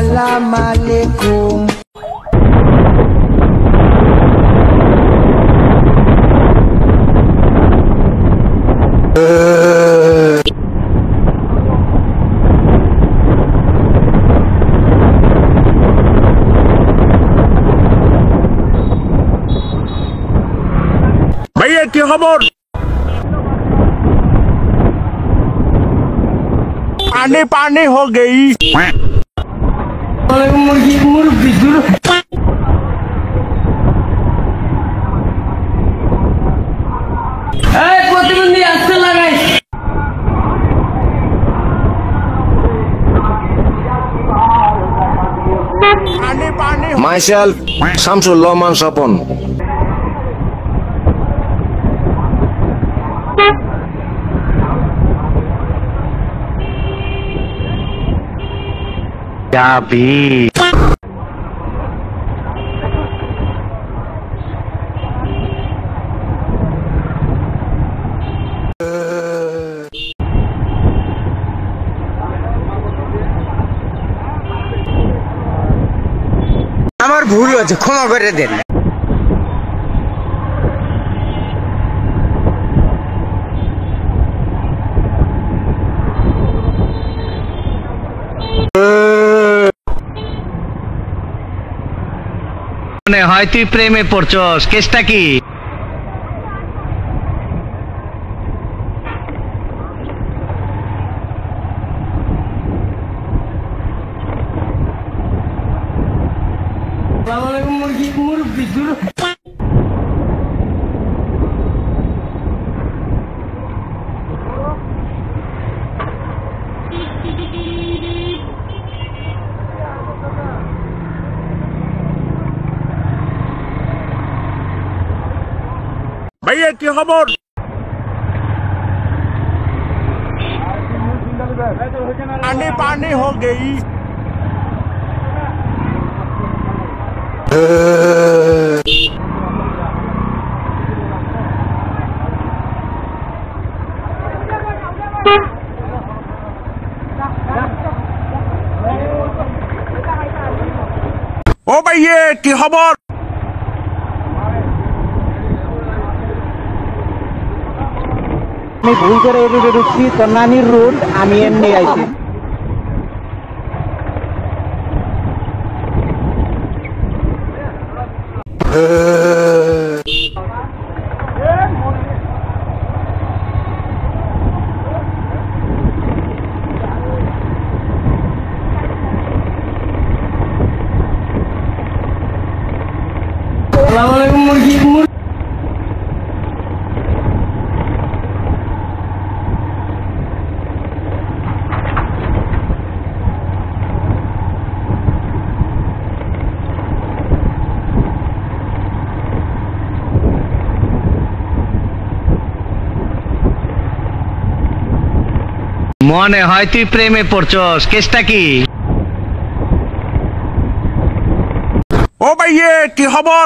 Assalamualaikum भैया की खबर पानी पानी हो गई মুরগি মুরগি দূর। এই প্রতিবন্ধী আসতে লাগাই। পানি পানি Myself, Samsul Sapon. আমার ভুল হয়েছে ক্ষমা করে দেন মনে হয় তুই প্রেমে পড়ছস। কেসটা কি? মুরগি মুরগি ভাইয়া কি খবর पानी पानी हो गई ও ভাইয়ে কি খবর আমি ভুল করে এদিকে ঢুকছি তো নানির রুল আমি এমনি আইছি। মুরগি মুরগি। মনে হয় তুই প্রেমে পড়ছস কেসটা কি ও ভাইয়ে কি খবর